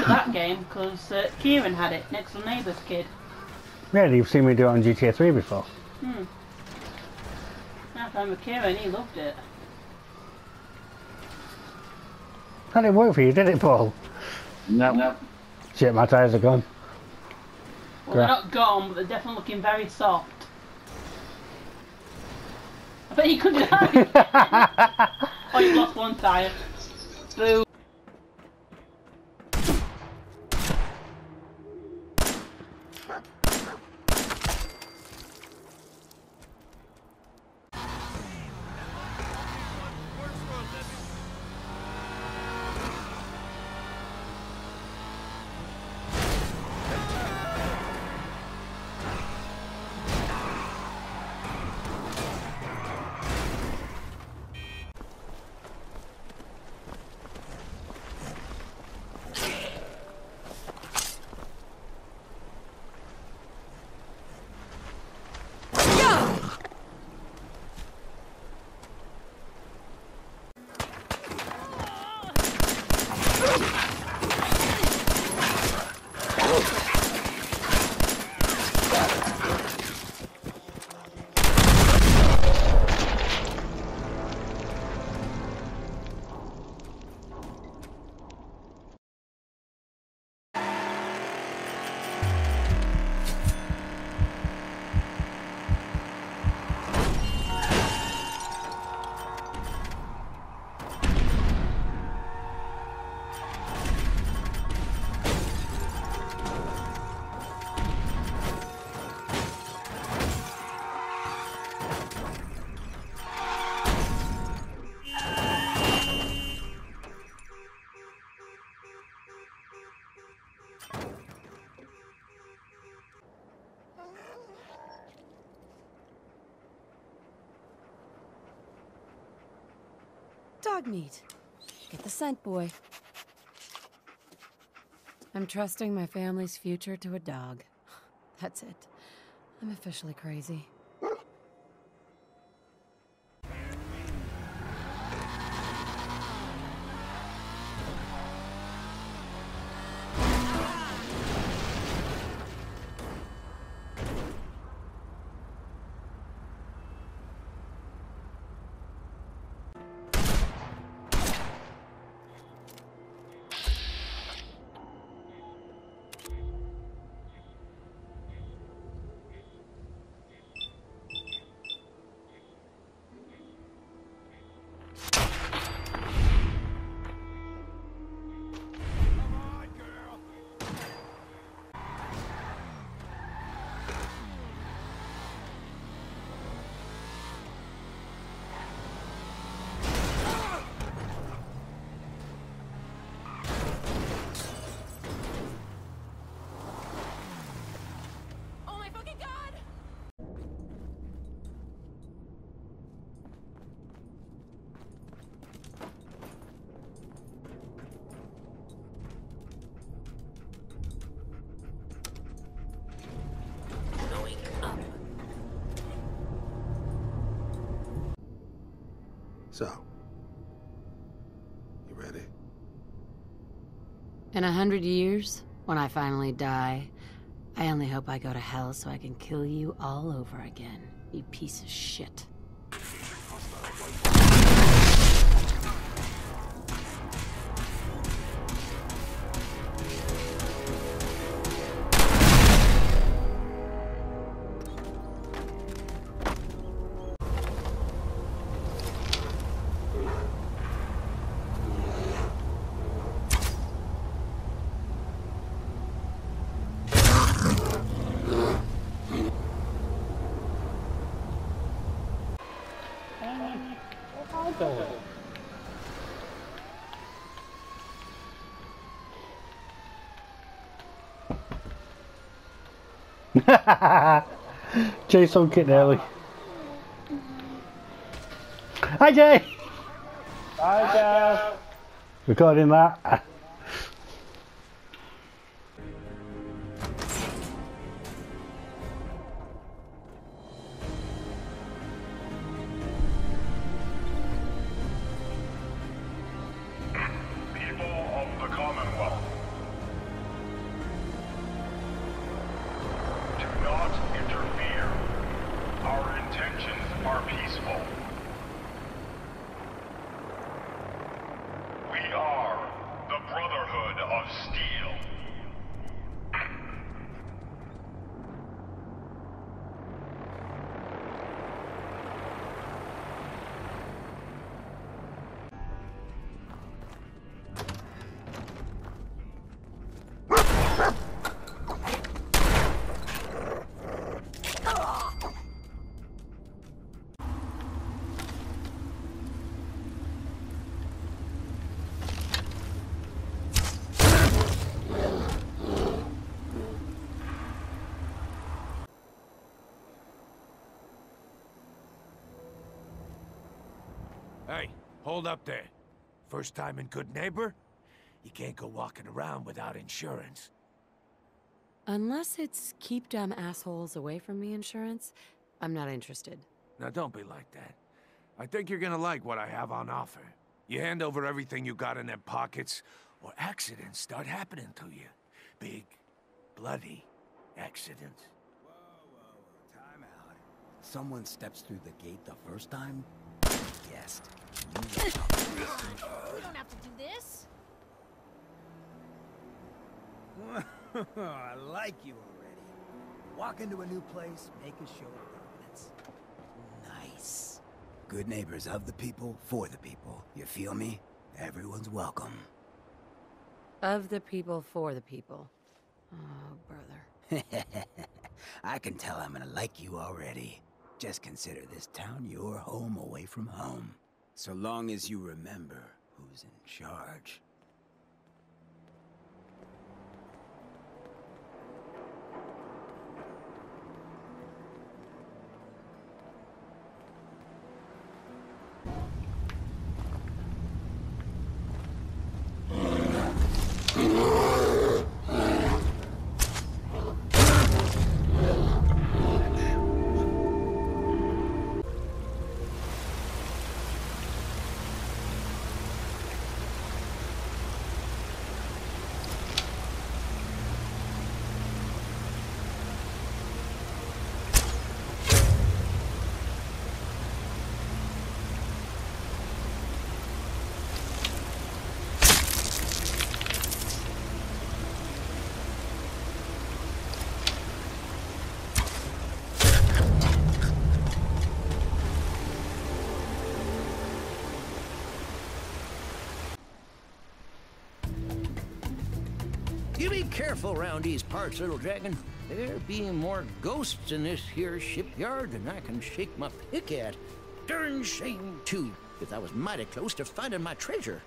got that game because uh, Kieran had it, next door neighbour's kid. Really, you've seen me do it on GTA 3 before. Hmm. I found with Kieran, he loved it. That didn't work for you, did it, Paul? No. no. Shit, my tyres are gone. Well, they're not gone, but they're definitely looking very soft. I bet you could do that. oh, you lost one tyre. Boo. Ha ha ha! Dogmeat. Get the scent, boy. I'm trusting my family's future to a dog. That's it. I'm officially crazy. So, you ready? In a hundred years, when I finally die, I only hope I go to hell so I can kill you all over again, you piece of shit. Jason Kit early. Hi Jay! Bye, Jeff. Recording that. Hey, hold up there. First time in Goodneighbor? You can't go walking around without insurance. Unless it's keep dumb assholes away from me insurance, I'm not interested. Now don't be like that. I think you're gonna like what I have on offer. You hand over everything you got in them pockets, or accidents start happening to you. Big, bloody accidents. Whoa, whoa, whoa. Time out. Someone steps through the gate the first time? Guessed. We don't have to do this. I like you already. Walk into a new place, make a show of dominance. Nice. Good neighbors of the people, for the people. You feel me? Everyone's welcome. Of the people, for the people. Oh, brother. I can tell I'm gonna like you already. Just consider this town your home away from home. So long as you remember who's in charge. You be careful round these parts, little dragon. There be more ghosts in this here shipyard than I can shake my pick at. Darn shame, too, if I was mighty close to finding my treasure.